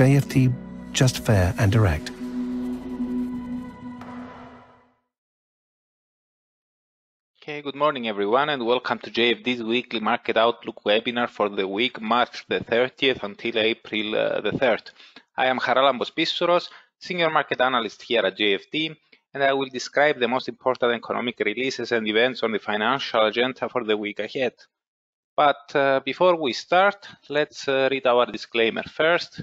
JFD, just fair and direct. Okay, good morning everyone and welcome to JFD's weekly market outlook webinar for the week March the 30th until April uh, the 3rd. I am Charalambos Pissouros, senior market analyst here at JFD and I will describe the most important economic releases and events on the financial agenda for the week ahead. But uh, before we start, let's uh, read our disclaimer first.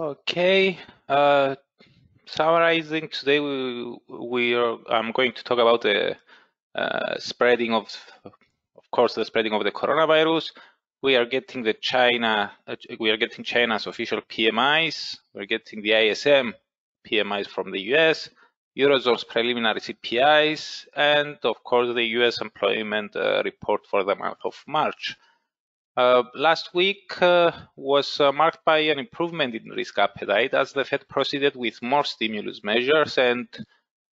Okay, uh, summarizing today, we, we are, I'm going to talk about the uh, spreading of, of course, the spreading of the coronavirus. We are getting the China, uh, we are getting China's official PMIs. We're getting the ISM PMIs from the US, Eurozone's preliminary CPIs, and of course the US employment uh, report for the month of March. Uh, last week uh, was uh, marked by an improvement in risk appetite as the Fed proceeded with more stimulus measures and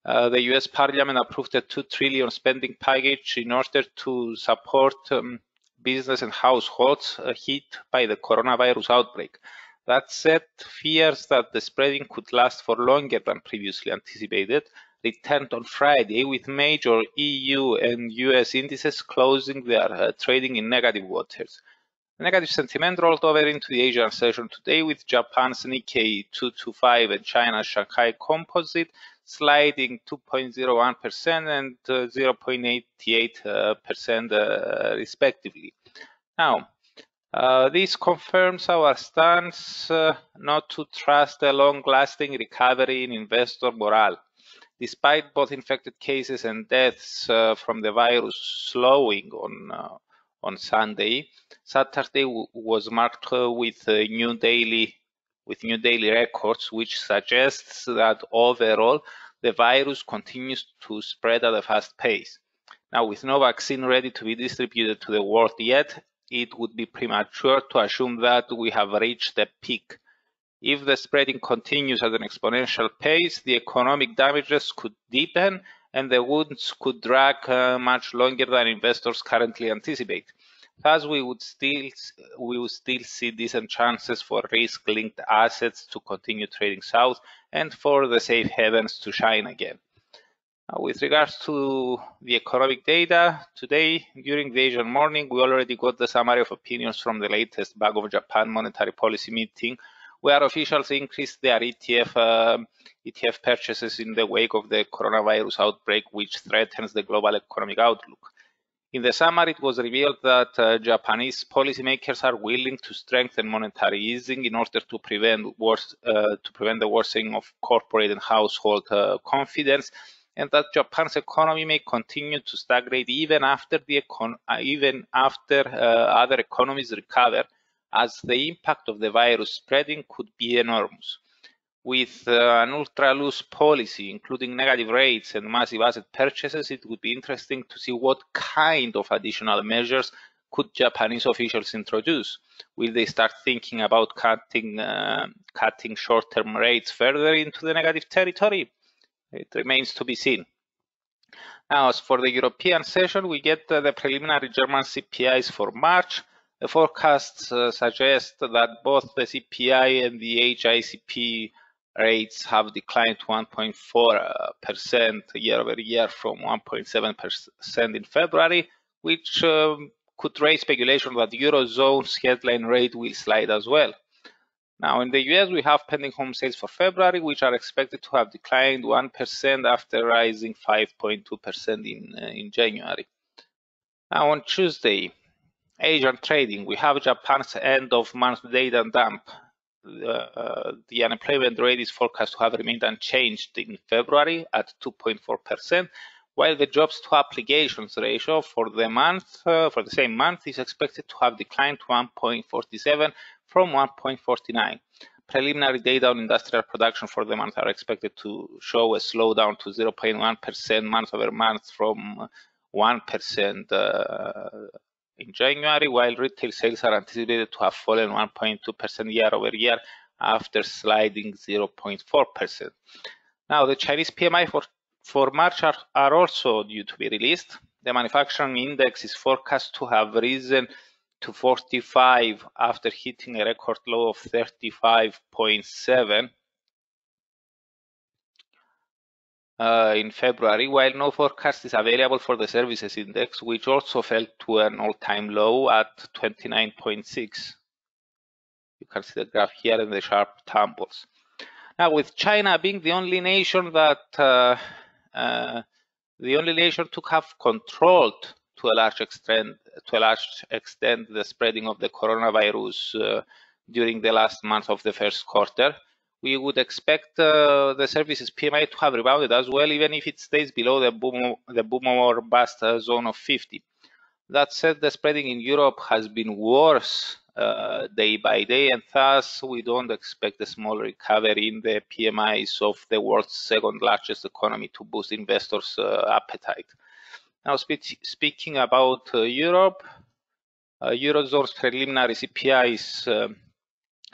uh, the US Parliament approved a 2 trillion spending package in order to support um, business and households uh, hit by the coronavirus outbreak. That said, fears that the spreading could last for longer than previously anticipated returned on Friday with major EU and US indices closing their uh, trading in negative waters. Negative sentiment rolled over into the Asian session today with Japan's Nikkei 225 and China's Shanghai Composite sliding 2.01% and 0.88% uh, uh, respectively. Now, uh, this confirms our stance uh, not to trust a long-lasting recovery in investor morale. Despite both infected cases and deaths uh, from the virus slowing on uh, on Sunday, Saturday was marked uh, with new daily with new daily records, which suggests that overall the virus continues to spread at a fast pace. Now, with no vaccine ready to be distributed to the world yet, it would be premature to assume that we have reached the peak. If the spreading continues at an exponential pace, the economic damages could deepen and the wounds could drag uh, much longer than investors currently anticipate. Thus, we would still we would still see decent chances for risk-linked assets to continue trading south and for the safe havens to shine again. Uh, with regards to the economic data, today during the Asian morning, we already got the summary of opinions from the latest Bank of Japan monetary policy meeting where officials increased their ETF, uh, um, ETF purchases in the wake of the coronavirus outbreak, which threatens the global economic outlook. In the summer, it was revealed that uh, Japanese policymakers are willing to strengthen monetary easing in order to prevent, worse, uh, to prevent the worsening of corporate and household uh, confidence, and that Japan's economy may continue to stagnate even after the econ uh, even after uh, other economies recover as the impact of the virus spreading could be enormous. With uh, an ultra-loose policy, including negative rates and massive asset purchases, it would be interesting to see what kind of additional measures could Japanese officials introduce? Will they start thinking about cutting uh, cutting short-term rates further into the negative territory? It remains to be seen. Now, as for the European session, we get uh, the preliminary German CPIs for March. The forecasts uh, suggest that both the CPI and the HICP rates have declined 1.4% year over year from 1.7% in February, which um, could raise speculation that the Eurozone's headline rate will slide as well. Now, in the US, we have pending home sales for February, which are expected to have declined 1% after rising 5.2% in, uh, in January. Now, on Tuesday, Asian trading, we have Japan's end of month data dump. Uh, the unemployment rate is forecast to have remained unchanged in February at 2.4%, while the jobs to applications ratio for the month, uh, for the same month, is expected to have declined to 1.47 from 1.49. Preliminary data on industrial production for the month are expected to show a slowdown to 0.1% month over month from 1% uh, in January, while retail sales are anticipated to have fallen 1.2% year over year after sliding 0.4%. Now, the Chinese PMI for, for March are, are also due to be released. The manufacturing index is forecast to have risen to 45 after hitting a record low of 35.7 uh, in February, while no forecast is available for the services index, which also fell to an all-time low at 29.6. You can see the graph here in the sharp tumbles. Now, with China being the only nation that uh, uh, the only nation to have controlled to a large extent to a large extent the spreading of the coronavirus uh, during the last month of the first quarter, we would expect uh, the services PMI to have rebounded as well, even if it stays below the boom, the boom or bust uh, zone of 50. That said, the spreading in Europe has been worse uh, day by day, and thus we don't expect a small recovery in the PMIs of the world's second largest economy to boost investors' uh, appetite. Now, spe speaking about uh, Europe, uh, Eurozone's preliminary CPIs um,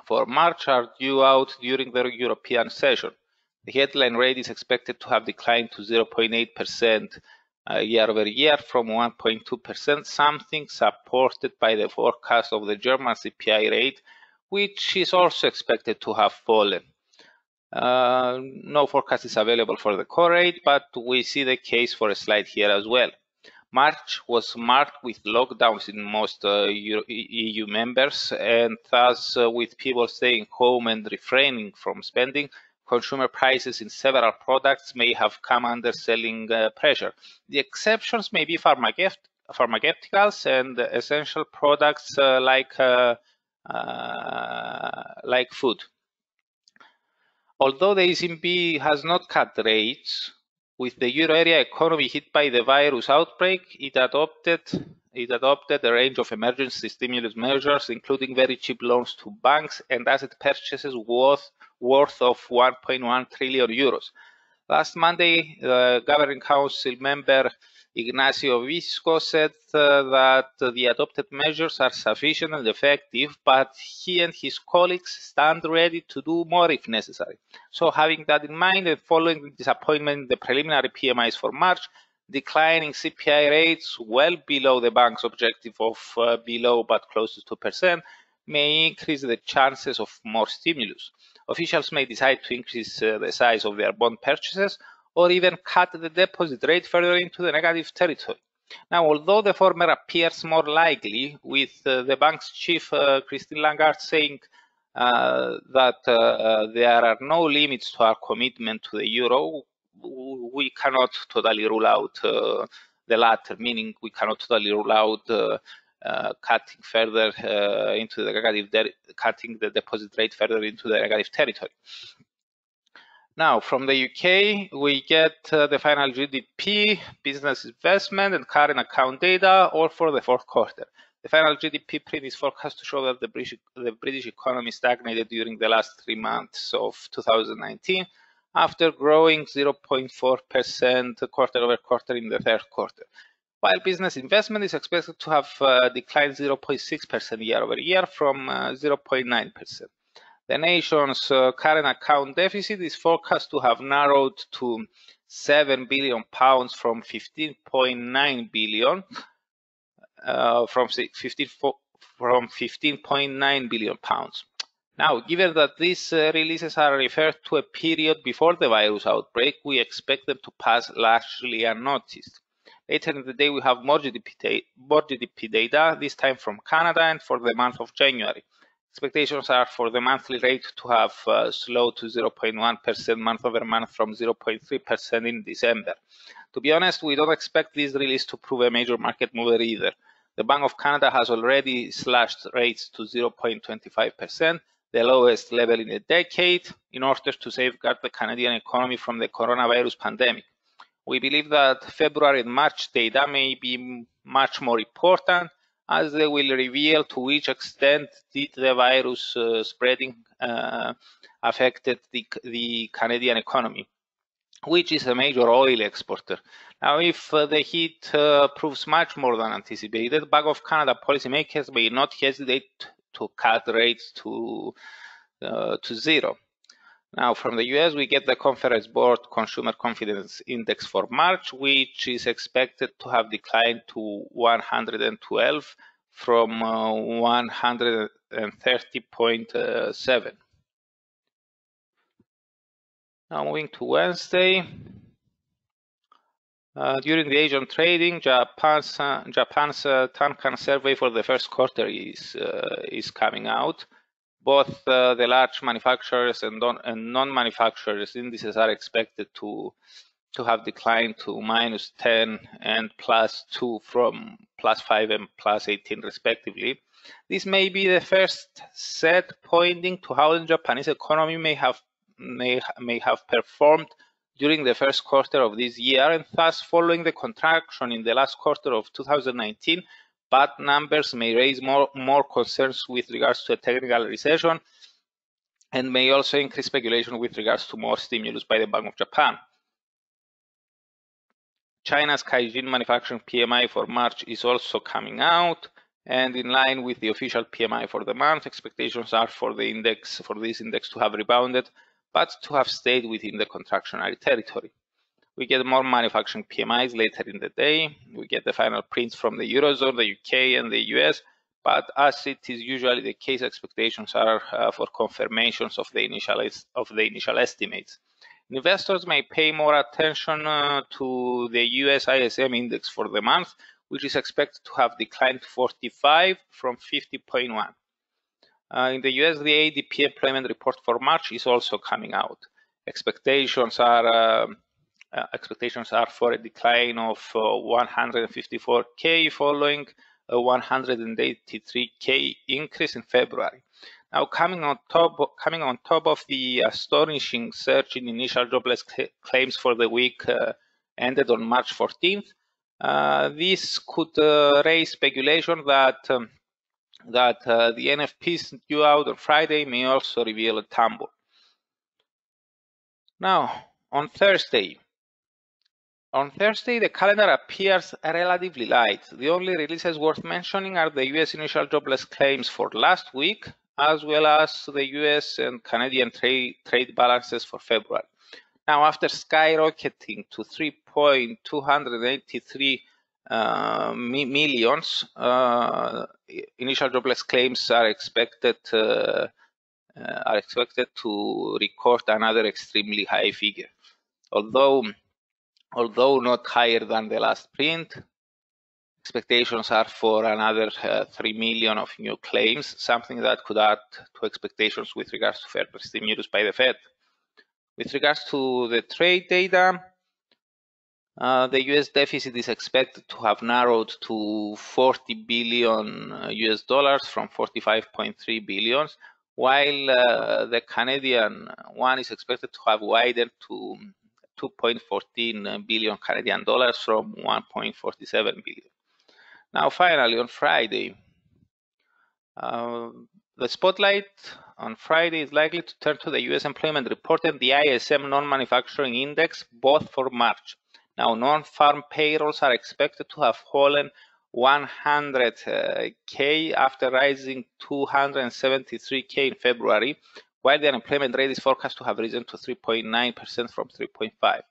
for March are due out during the European session. The headline rate is expected to have declined to 0.8% uh, year over year from 1.2%, something supported by the forecast of the German CPI rate, which is also expected to have fallen. Uh, no forecast is available for the core rate, but we see the case for a slide here as well. March was marked with lockdowns in most uh, EU members, and thus, uh, with people staying home and refraining from spending, consumer prices in several products may have come under selling uh, pressure. The exceptions may be pharmaceuticals and essential products uh, like uh, uh, like food. Although the ECB has not cut rates, with the euro area economy hit by the virus outbreak, it adopted it adopted a range of emergency stimulus measures, including very cheap loans to banks and asset purchases worth, worth of 1.1 trillion euros. Last Monday, the Governing Council member Ignacio Visco said uh, that the adopted measures are sufficient and effective, but he and his colleagues stand ready to do more if necessary. So having that in mind and following the disappointment in the preliminary PMIs for March, declining CPI rates well below the bank's objective of uh, below but close to 2% may increase the chances of more stimulus. Officials may decide to increase uh, the size of their bond purchases or even cut the deposit rate further into the negative territory. Now, although the former appears more likely, with uh, the bank's chief uh, Christine Lagarde saying uh, that uh, uh, there are no limits to our commitment to the euro, we cannot totally rule out uh, the latter, meaning we cannot totally rule out cutting further into the negative, cutting the deposit rate further into the negative territory. Now, from the UK, we get uh, the final GDP, business investment, and current account data, all for the fourth quarter. The final GDP print is forecast to show that the British, the British economy stagnated during the last three months of 2019 after growing 0.4% quarter over quarter in the third quarter. While business investment is expected to have uh, declined 0.6% year over year from uh, 0.9%. The nation's uh, current account deficit is forecast to have narrowed to 7 billion pounds from 15.9 billion uh, from 15 from 15.9 billion pounds. Now, given that these uh, releases are referred to a period before the virus outbreak, we expect them to pass largely unnoticed. Later in the day, we have more GDP, more GDP data, this time from Canada and for the month of January. Expectations are for the monthly rate to have uh, slowed to 0.1% month over month from 0.3% in December. To be honest, we don't expect this release to prove a major market mover either. The Bank of Canada has already slashed rates to 0.25%, the lowest level in a decade, in order to safeguard the Canadian economy from the coronavirus pandemic. We believe that February and March data may be much more important as they will reveal to which extent did the virus uh, spreading uh, affected the, the Canadian economy, which is a major oil exporter. Now, if uh, the heat uh, proves much more than anticipated, Bank of Canada policymakers may not hesitate to cut rates to, uh, to zero. Now, from the US, we get the Conference Board Consumer Confidence Index for March, which is expected to have declined to 112 from uh, 130.7. Now, moving to Wednesday. Uh, during the Asian trading, Japan's, uh, Japan's uh, Tankan survey for the first quarter is, uh, is coming out both uh, the large manufacturers and, and non-manufacturers indices are expected to to have declined to minus 10 and plus 2 from plus 5 and plus 18 respectively. This may be the first set pointing to how the Japanese economy may have may, may have performed during the first quarter of this year and thus following the contraction in the last quarter of 2019 bad numbers may raise more, more concerns with regards to a technical recession and may also increase speculation with regards to more stimulus by the Bank of Japan. China's Caixin manufacturing PMI for March is also coming out, and in line with the official PMI for the month, expectations are for the index for this index to have rebounded, but to have stayed within the contractionary territory. We get more manufacturing PMIs later in the day. We get the final prints from the Eurozone, the UK, and the US. But as it is usually the case, expectations are uh, for confirmations of the initial of the initial estimates. Investors may pay more attention uh, to the US ISM index for the month, which is expected to have declined to 45 from 50.1. Uh, in the US, the ADP employment report for March is also coming out. Expectations are um, expectations are for a decline of 154k uh, following a 183k increase in February. Now, coming on top, coming on top of the astonishing surge in initial jobless claims for the week uh, ended on March 14th, uh, this could uh, raise speculation that um, that uh, the NFPs due out on Friday may also reveal a tumble. Now, on Thursday, on Thursday, the calendar appears relatively light. The only releases worth mentioning are the US initial jobless claims for last week, as well as the US and Canadian trade, trade balances for February. Now, after skyrocketing to 3.283 uh, millions, uh, initial jobless claims are expected uh, uh, are expected to record another extremely high figure. Although although not higher than the last print. Expectations are for another uh, 3 million of new claims, something that could add to expectations with regards to further stimulus by the Fed. With regards to the trade data, uh, the US deficit is expected to have narrowed to 40 billion US uh, dollars from 45.3 billions, while uh, the Canadian one is expected to have widened to 2.14 billion Canadian dollars from 1.47 billion. Now, finally, on Friday, uh, the spotlight on Friday is likely to turn to the U.S. employment report and the ISM non-manufacturing index, both for March. Now, non-farm payrolls are expected to have fallen 100k after rising 273k in February, while the unemployment rate is forecast to have risen to 3.9% from 3.5.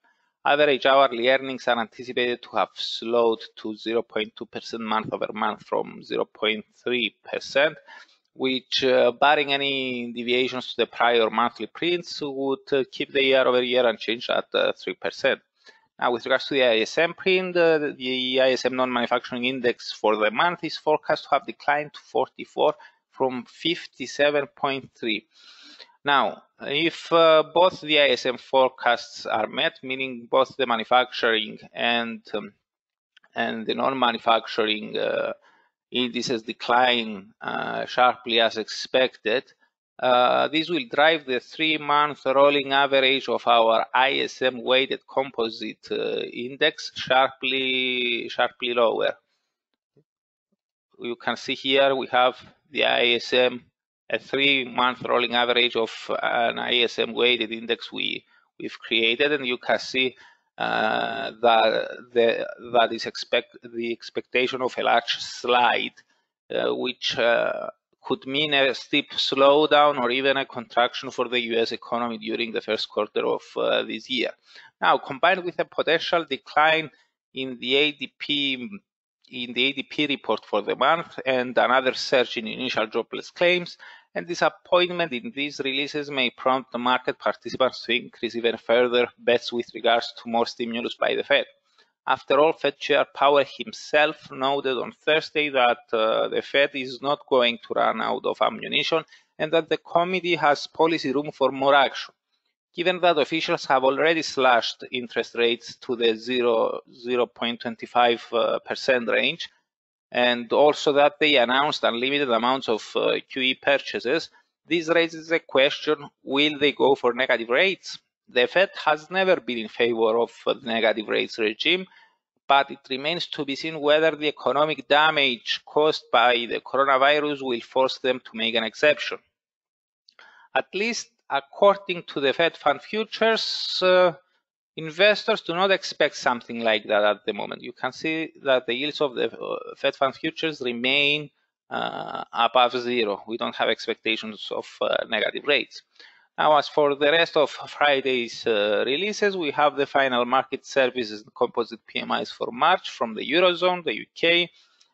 Average hourly earnings are anticipated to have slowed to 0.2% month over month from 0.3%, which, uh, barring any deviations to the prior monthly prints, would uh, keep the year over year unchanged at uh, 3%. Now, with regards to the ISM print, uh, the ISM non-manufacturing index for the month is forecast to have declined to 44 from 57.3. Now, if uh, both the ISM forecasts are met, meaning both the manufacturing and um, and the non-manufacturing uh, indices decline uh, sharply as expected, uh, this will drive the three-month rolling average of our ISM weighted composite uh, index sharply, sharply lower. You can see here we have the ISM, a three-month rolling average of an ISM weighted index we, we've created, and you can see uh, that the, that is expect the expectation of a large slide, uh, which uh, could mean a steep slowdown or even a contraction for the US economy during the first quarter of uh, this year. Now, combined with a potential decline in the ADP in the ADP report for the month and another surge in initial jobless claims, and disappointment in these releases may prompt the market participants to increase even further bets with regards to more stimulus by the Fed. After all, Fed Chair Powell himself noted on Thursday that uh, the Fed is not going to run out of ammunition and that the committee has policy room for more action. Given that officials have already slashed interest rates to the 0, 0.25% uh, range, and also that they announced unlimited amounts of uh, QE purchases, this raises a question, will they go for negative rates? The Fed has never been in favor of the negative rates regime, but it remains to be seen whether the economic damage caused by the coronavirus will force them to make an exception. At least according to the Fed Fund futures, uh, Investors do not expect something like that at the moment. You can see that the yields of the uh, Fed fund futures remain uh, above zero. We don't have expectations of uh, negative rates. Now, as for the rest of Friday's uh, releases, we have the final Markit services composite PMIs for March from the Eurozone, the UK,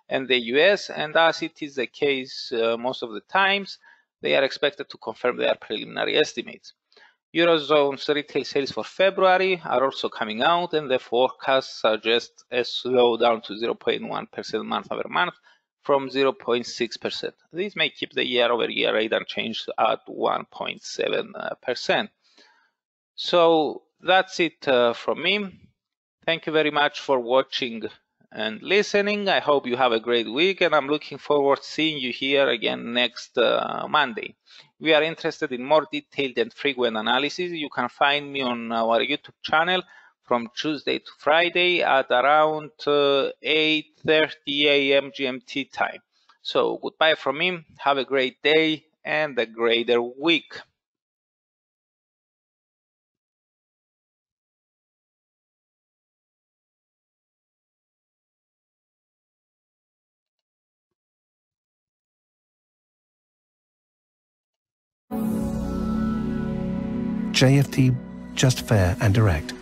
and the US. And as it is the case uh, most of the times, they are expected to confirm their preliminary estimates. Eurozone's retail sales for February are also coming out, and the forecast suggests a slowdown to 0.1% month over month from 0.6%. This may keep the year-over-year rate unchanged at 1.7%. So that's it uh, from me. Thank you very much for watching and listening. I hope you have a great week, and I'm looking forward to seeing you here again next uh, Monday. We are interested in more detailed and frequent analysis, you can find me on our YouTube channel from Tuesday to Friday at around uh, 8.30 a.m. GMT time. So goodbye from me. Have a great day and a greater week. JFD, just fair and direct.